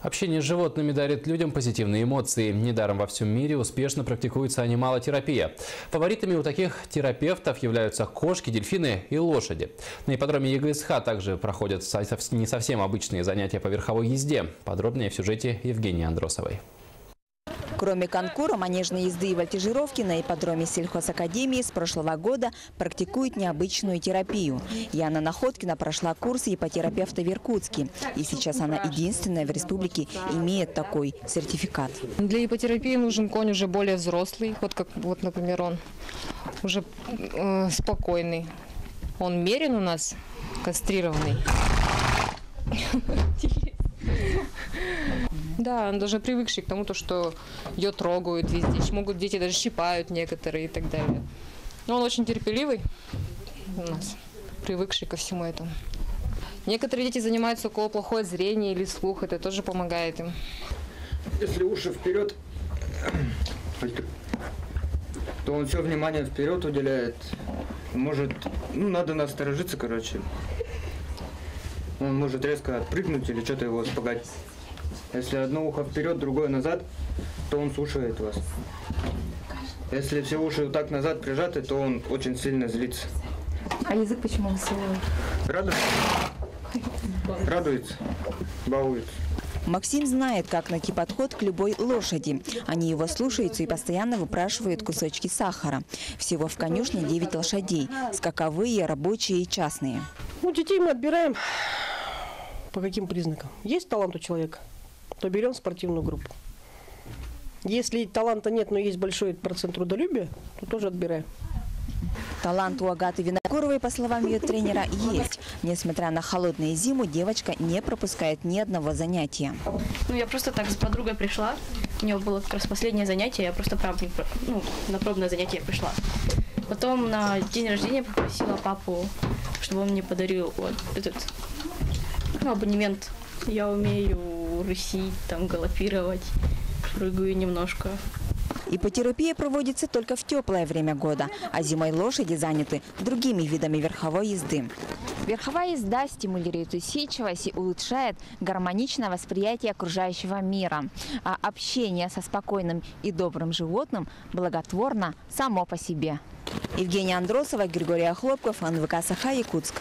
Общение с животными дарит людям позитивные эмоции. Недаром во всем мире успешно практикуется анималотерапия. Фаворитами у таких терапевтов являются кошки, дельфины и лошади. На ипподроме ЕГСХ также проходят не совсем обычные занятия по верховой езде. Подробнее в сюжете Евгении Андросовой. Кроме конкура манежной езды и вольтежировки на ипподроме сельхозакадемии с прошлого года практикуют необычную терапию. Яна Находкина прошла курс ипотерапевта в Иркутске. И сейчас она единственная в республике имеет такой сертификат. Для ипотерапии нужен конь уже более взрослый. Вот как, вот, например, он уже э, спокойный. Он мерен у нас, кастрированный. Да, он даже привыкший к тому, то, что ее трогают везде. Могут дети даже щипают некоторые и так далее. Но он очень терпеливый у нас, привыкший ко всему этому. Некоторые дети занимаются около плохое зрение или слух, это тоже помогает им. Если уши вперед, то он все внимание вперед уделяет. Может, ну, надо насторожиться, короче. Он может резко отпрыгнуть или что-то его испугать. Если одно ухо вперед, другое назад, то он слушает вас. Если все уши вот так назад прижаты, то он очень сильно злится. А язык почему высовывает? Радуется. Радуется. Балуется. Максим знает, как найти подход к любой лошади. Они его слушаются и постоянно выпрашивают кусочки сахара. Всего в конюшне 9 лошадей. Скаковые, рабочие и частные. Ну, детей мы отбираем по каким признакам. Есть талант у человека, то берем спортивную группу. Если таланта нет, но есть большой процент трудолюбия, то тоже отбираем. Талант у Агаты Винокуровой, по словам ее тренера, есть. Несмотря на холодную зиму, девочка не пропускает ни одного занятия. Ну, я просто так с подругой пришла. У нее было как раз последнее занятие, я просто прав, ну, на пробное занятие пришла. Потом на день рождения попросила папу, чтобы он мне подарил вот этот ну, абонемент. Я умею рысить, там, галопировать, прыгаю немножко. Ипотерапия проводится только в теплое время года, а зимой лошади заняты другими видами верховой езды. Верховая езда стимулирует усидчивость и улучшает гармоничное восприятие окружающего мира. А общение со спокойным и добрым животным благотворно само по себе. Евгения Андросова, Григорий Охлопков, НВК «Саха», Якутск.